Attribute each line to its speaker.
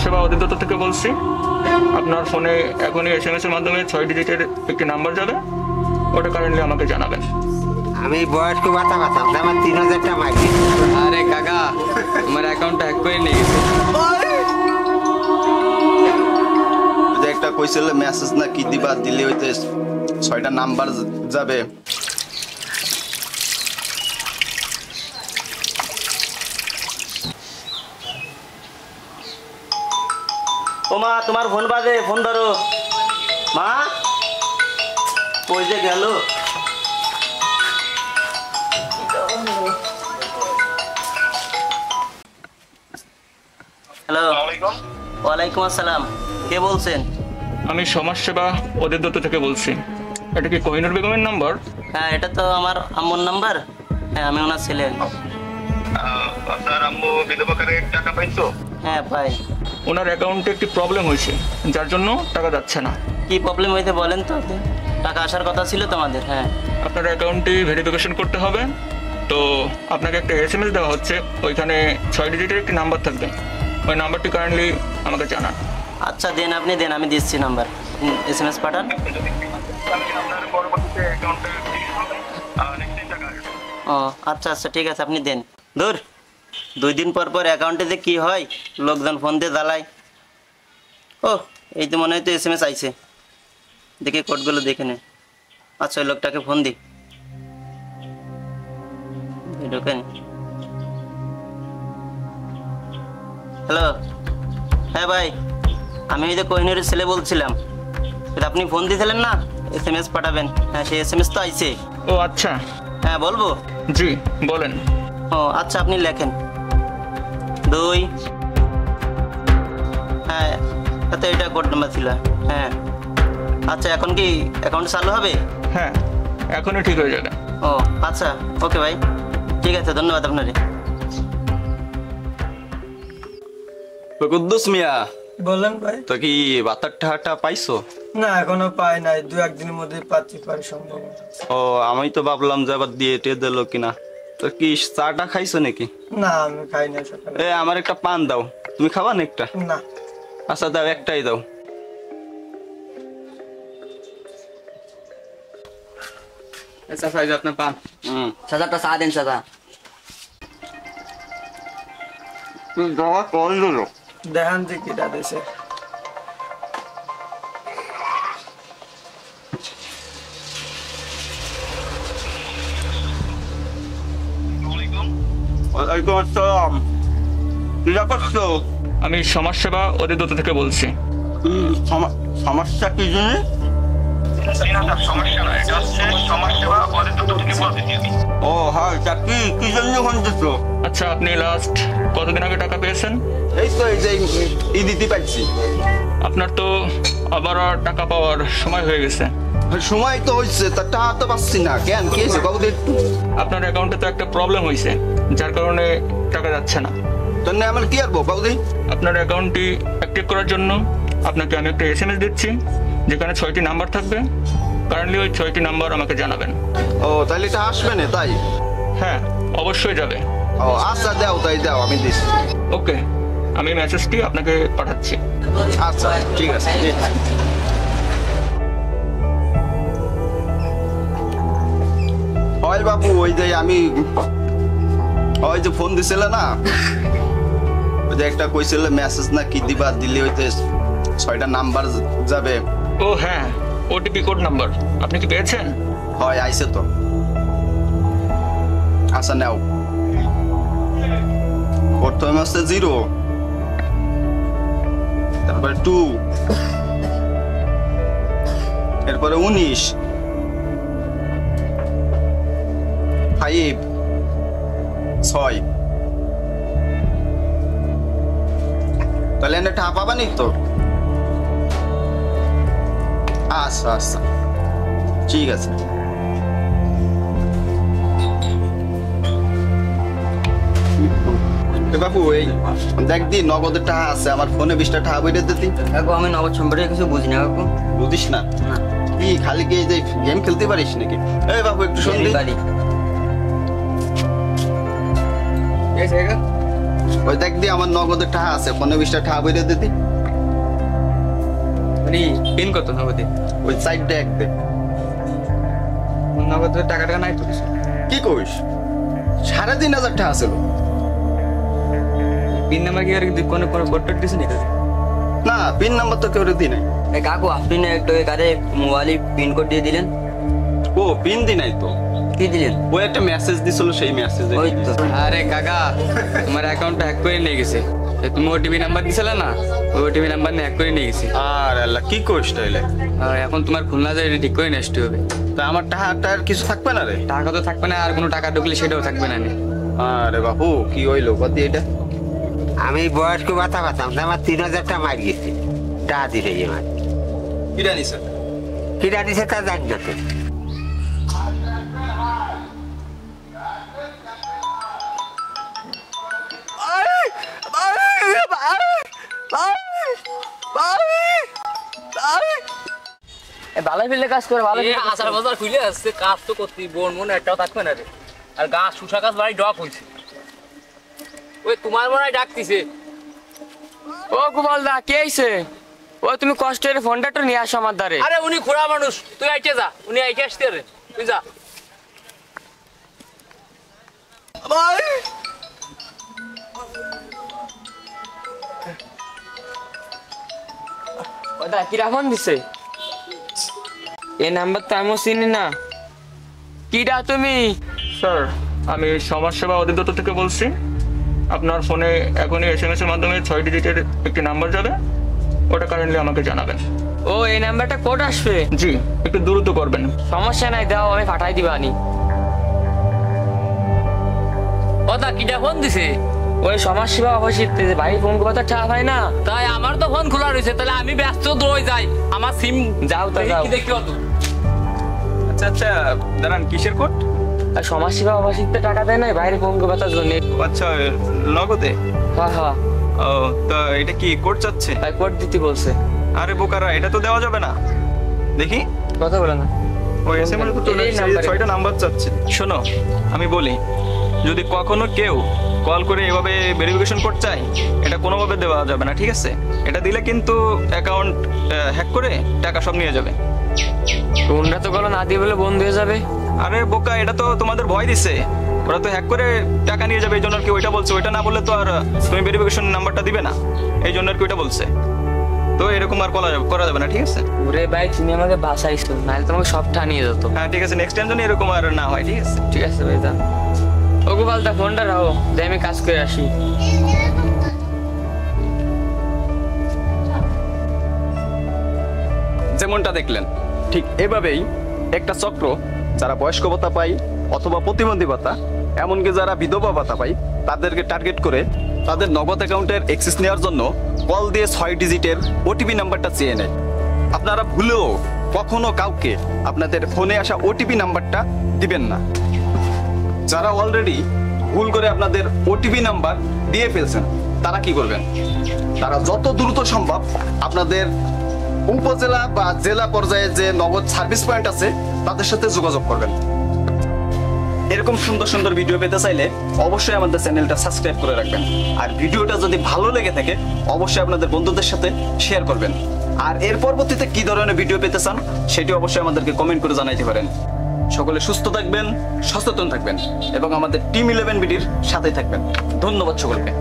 Speaker 1: সমাজসেবা অধিদপ্তর থেকে বলছি। আপনার ফোনে এখনই এস এম এস এর মাধ্যমে ছয় ডিজিটের একটি নাম্বার যাবে। ওটা কারেন্টলি আমাকে জানাবেন।
Speaker 2: আমি বয়স্ক ভাতা পাতাম আমার তিন হাজার টাকা মাইকে
Speaker 3: আরে কাকা আমার অ্যাকাউন্টটা হ্যাক করে নিয়ে গেছে।
Speaker 4: যে একটা কইছিল মেসেজ না কি দিবা দিলে হইতে ছয়টা নাম্বার যাবে।
Speaker 5: ও মা তোমার ফোন বাজে ফোন ধরো। মা ওই যে গেল? হ্যালো। ওয়ালাইকুম আসসালাম। কে বলছেন?
Speaker 1: আমি সমাজসেবা অধিদপ্তর থেকে বলছি। এটা কি কোহিনুর বেগমের নাম্বার?
Speaker 5: হ্যাঁ এটা তো আমার আম্মুর নাম্বার। হ্যাঁ আমি ওনার ছেলে।
Speaker 4: আপনার আম্মু বিধবা টাকা পাইছো?
Speaker 5: হ্যাঁ পাই
Speaker 1: ওনার অ্যাকাউন্টে একটি প্রবলেম হয়েছে যার জন্য টাকা যাচ্ছে না।
Speaker 5: কি প্রবলেম হয়েছে বলেন তো? টাকা আসার কথা ছিল তোমাদের হ্যাঁ।
Speaker 1: আপনার অ্যাকাউন্টটি ভেরিফিকেশন করতে হবে। তো আপনাকে একটা এস এম এস দেওয়া হচ্ছে ওইখানে ছয় ডিজিটের একটি নাম্বার থাকবে। ওই নাম্বারটি কারেন্টলি আমাকে জানান।
Speaker 5: আচ্ছা দেন আপনি দেন আমি দিচ্ছি নাম্বার এস এম এস পাঠান। ও আচ্ছা আচ্ছা ঠিক আছে আপনি দেন। ধর। দুই দিন পর পর অ্যাকাউন্টে যে কী হয় লোকজন ফোন দিয়ে জ্বালায়। ও এই তো মনে হয় তো এস এম এস আইছে। দেখে কোডগুলো দেখে নে। আচ্ছা ওই লোকটাকে ফোন দি। ঢোকেন হ্যালো হ্যাঁ ভাই আমি ওই যে কোহিনুরের ছেলে বলছিলাম। আপনি ফোন দিয়েছিলেন না? এস এম এস পাঠাবেন। হ্যাঁ সেই এস এম এস তো আইছে।
Speaker 1: ও আচ্ছা।
Speaker 5: হ্যাঁ বলব?
Speaker 1: জি বলেন।
Speaker 5: ও আচ্ছা আপনি লেখেন। দুই। হ্যাঁ আচ্ছা এটা কোড নাম্বার ছিল। হ্যাঁ। আচ্ছা এখন কি অ্যাকাউন্ট চালু হবে?
Speaker 1: হ্যাঁ এখনই ঠিক হয়ে যাবে।
Speaker 5: ও আচ্ছা ওকে ভাই। ঠিক আছে ধন্যবাদ আপনারে।
Speaker 4: কুদ্দুস মিয়া
Speaker 6: বললেন ভাই।
Speaker 4: তো কি বাতার টাকাটা পাইছো?
Speaker 6: না এখনও পাই নাই দু একদিনের মধ্যে পাচ্ছি পাই সম্ভব।
Speaker 4: ও আমি তো ভাবলাম যে আবার দিয়ে টিয়ে দিল কিনা। তো কি চাটা খাইছো নাকি?
Speaker 6: না আমি খাই না সকালে
Speaker 4: এ আমার একটা পান দাও। তুমি খাবা না একটা?
Speaker 6: না।
Speaker 4: আচ্ছা দাও একটাই দাও।
Speaker 3: চাচা এই যে আপনার পান।
Speaker 4: হুম।
Speaker 3: চাচাটা চা দেন চাচা।
Speaker 4: দাওয়া কল দিলো।
Speaker 6: দেখান যে কিটা দেশে
Speaker 4: ওয়ালাইকুম আসসালাম কি করছ
Speaker 1: আমি সমাজসেবা অধিদপ্তর থেকে বলছি।
Speaker 4: সমস্যা কি জানি? ও হ্যাঁ কি জন্য ফোন
Speaker 1: আচ্ছা আপনি লাস্ট কতদিন আগে টাকা পেয়েছেন?
Speaker 4: এই তো এই যে ই দিতে পারছি।
Speaker 1: আপনার তো আবার টাকা পাওয়ার সময় হয়ে গেছে।
Speaker 4: সময় তো হয়েছে তা টাকা তো পাচ্ছি না। কেন কি হয়েছে? একটু
Speaker 1: আপনার অ্যাকাউন্টে তো একটা প্রবলেম হয়েছে যার কারণে টাকা যাচ্ছে না।
Speaker 4: না আমার কি আরবো কাউকে
Speaker 1: আপনার অ্যাকাউন্টটি অ্যাক্টিভ করার জন্য আপনাকে আমি একটা এস এম এস দিচ্ছি যেখানে ছয়টি নাম্বার থাকবে। কারেন্টলি ওই ছয়টি নাম্বার আমাকে জানাবেন।
Speaker 4: ও তাহলে এটা আসবে না তাই?
Speaker 1: হ্যাঁ অবশ্যই যাবে।
Speaker 4: ও আচ্ছা দাও তাই দাও আমি দিচ্ছি।
Speaker 1: ওকে আমি মেসেজটি আপনাকে পাঠাচ্ছি।
Speaker 4: আচ্ছা ঠিক আছে হয় বাবু ওই যে আমি ওই যে ফোন দিছিল না? ওই যে একটা কইছিল মেসেজ না কি দিবা দিলে হইতে ছয়টা নাম্বার যাবে।
Speaker 1: ও হ্যাঁ ওটিপি কোড নাম্বার আপনি কি পেয়েছেন?
Speaker 4: হয় আইছে তো। আচ্ছা নাও। প্রথমে হচ্ছে জিরো তারপরে টু এরপরে উনিশ। ফাইভ ছয়। তাহলে এনে টাকা পাবানি তো? আচ্ছা আচ্ছা। ঠিক আছে। বাবু এই দেখ দি নগদের টাকা আছে আমার ফোনে বিশটা টাকা বইটা দিতি
Speaker 3: কাকু আমি নগদ সম্পর্কে কিছু বুঝি না কাকু
Speaker 4: বুঝিস না?
Speaker 3: না।
Speaker 4: কি খালি কি যে গেম খেলতে পারিস নাকি? এই বাবু একটু শুনলি ওই দেখ দিয়ে আমার নগদের টাকা আছে পনেরো বিশটা টাকা বেরিয়ে দিতি
Speaker 3: মানে পিন কত নগদে?
Speaker 4: ওই সাইডটা এক দে।
Speaker 3: নগদের টাকা টাকা নাই তো
Speaker 4: কি কইস সাড়ে তিন হাজার টাকা ছিল
Speaker 3: পিন নাম্বার কি আর কি? কোনো কোনো টোড দিছে নাকি
Speaker 4: না পিন নাম্বার তো কেউ দি নাই।
Speaker 7: কাকু আপনি না একটু কারে মোবাইলে পিন কোড দিয়ে দিলেন।
Speaker 4: ও পিন দি নাই তো।
Speaker 7: কি দিলেন?
Speaker 4: ও একটা মেসেজ দিছিল সেই মেসেজে
Speaker 7: ওই তো।
Speaker 3: আরে কাকা তোমার অ্যাকাউন্টটা হ্যাক করে নিয়ে গেছে। তুমি ওটিপি নাম্বার দিছিলে না? ওই ওটিপি নাম্বার নিয়ে হ্যাক করে নিয়ে গেছে।
Speaker 4: আর আল্লাহ কি কইস তাইলে
Speaker 3: এখন তোমার খুলনা যায় ঠিক করে নিয়ে আসতে হবে।
Speaker 4: তা আমার টাকাটা আর কিছু থাকবে না রে?
Speaker 3: টাকা তো থাকবে না আর কোনো টাকা ঢুকলে সেটাও থাকবে না নে।
Speaker 4: আরে বাপু কি হইল? কত এটা?
Speaker 2: আমি বয়স্ক ভাতা পাতাম আমার তিন হাজার টাকা মার গেছে। টাকা দিলে আমার
Speaker 4: কি জানিস
Speaker 2: কিনা দিছে তা জানি না তো।
Speaker 7: ভালো ফিল্ডে কাজ করে ভালো
Speaker 8: আসার বাজার খুলে আসছে কাজ তো করতে বোন মনে একটাও থাকবে না রে। আর গাছ শুষা গাছ বাড়ি ডক হয়েছে। ওই তোমার মনে হয় ডাকতিছে।
Speaker 7: ও গোপাল দা কে আইছে? ও তুমি কষ্টের ফোনটা একটু নিয়ে আসো আমার দ্বারে।
Speaker 8: আরে উনি খোড়া মানুষ তুই আইকে যা উনি আইকে আসতে রে তুই যা।
Speaker 7: ও দা কিরা ফোন দিছে? এই নাম্বার তো আমিও চিনি না। কিরা তুমি?
Speaker 1: স্যার আমি সমাজসেবা অধিদপ্তর থেকে বলছি। আপনার ফোনে এখনই এস এম এস এর মাধ্যমে ছয় ডিজিটের একটি নাম্বার যাবে। ওটা কারেন্টলি আমাকে জানাবেন।
Speaker 7: ও এই নাম্বারটা কোড আসবে?
Speaker 1: জি একটু দ্রুত করবেন।
Speaker 7: সমস্যা নাই দাও আমি পাঠাই দিবা আনি।
Speaker 8: ও দা কিটা ফোন দিছে?
Speaker 7: ওই সমাজসেবা অবশ্যই ভাই ফোন কথা ঠা হয় না?
Speaker 8: তাই আমার তো ফোন খোলা রয়েছে তাহলে আমি ব্যস্ত রয়ে যাই। আমার সিম
Speaker 7: যাও তা যাও।
Speaker 8: কি দেখি অত
Speaker 3: আচ্ছা আচ্ছা দাঁড়ান কিসের কোড
Speaker 7: আর সমাজসেবা টাকা দেয় বাইরে কথার জন্য।
Speaker 3: আচ্ছা নগদে?
Speaker 7: হ্যাঁ হ্যাঁ
Speaker 3: ও তা এটা কি কোড চাচ্ছে?
Speaker 7: কোড দিতে বলছে।
Speaker 3: আরে বোকারা এটা তো দেওয়া যাবে না। দেখি।
Speaker 7: কথা বলে না।
Speaker 3: ওই এস এম এস তো। ছয়টা নাম্বার চাচ্ছে। শোনো আমি বলি যদি কখনো কেউ কল করে এভাবে ভেরিফিকেশন করতে চায় এটা কোনোভাবে দেওয়া যাবে না ঠিক আছে? এটা দিলে কিন্তু অ্যাকাউন্ট হ্যাক করে টাকা সব নিয়ে যাবে।
Speaker 7: তোমরা তো গেলো না দিয়ে বলে বন্ধ হয়ে যাবে।
Speaker 3: আরে বোকা এটা তো তোমাদের ভয় দিছে। ওরা তো হ্যাক করে টাকা নিয়ে যাবে এই জন্য আর কি ওইটা বলছে। ওইটা না বললে তো আর তুমি ভেরিফিকেশন নাম্বারটা দিবে না। এই জন্য আর কি ওইটা বলছে। তো এরকম আর করা যাবে করা যাবে না ঠিক আছে?
Speaker 7: ওরে ভাই তুমি আমাকে বাঁচাইছো নাহলে তোমাকে সব ঠানিয়ে যেত
Speaker 3: হ্যাঁ ঠিক আছে নেক্সট টাইম যেন এরকম আর না হয় ঠিক আছে?
Speaker 7: ঠিক আছে ভাই যান। ও গোপাল তা ফোনটা রাখো। যে আমি কাজ করে আসি।
Speaker 4: যেমনটা দেখলেন। ঠিক এভাবেই একটা চক্র যারা বয়স্ক ভাতা পায় অথবা প্রতিবন্ধী ভাতা, এমনকি যারা বিধবা ভাতা পায়, তাদেরকে টার্গেট করে তাদের নগদ অ্যাকাউন্টের অ্যাক্সেস নেওয়ার জন্য কল দিয়ে ছয় ডিজিটের ওটিপি নাম্বারটা চেয়ে নেয়। আপনারা ভুলেও কখনো কাউকে আপনাদের ফোনে আসা ওটিপি নাম্বারটা দিবেন না। যারা অলরেডি ভুল করে আপনাদের ওটিপি নাম্বার দিয়ে ফেলছেন, তারা কি করবেন? তারা যত দ্রুত সম্ভব আপনাদের উপজেলা বা জেলা পর্যায়ে যে নগদ সার্ভিস পয়েন্ট আছে, তাদের সাথে যোগাযোগ করবেন। এরকম সুন্দর সুন্দর ভিডিও পেতে চাইলে অবশ্যই আমাদের চ্যানেলটা সাবস্ক্রাইব করে রাখবেন। আর ভিডিওটা যদি ভালো লেগে থাকে, অবশ্যই আপনাদের বন্ধুদের সাথে শেয়ার করবেন। আর এর পরবর্তীতে কি ধরনের ভিডিও পেতে চান, সেটি অবশ্যই আমাদেরকে কমেন্ট করে জানাইতে পারেন। সকলে সুস্থ থাকবেন, সচেতন থাকবেন এবং আমাদের টিম ইলেভেন বিডির সাথে থাকবেন। ধন্যবাদ সকলকে।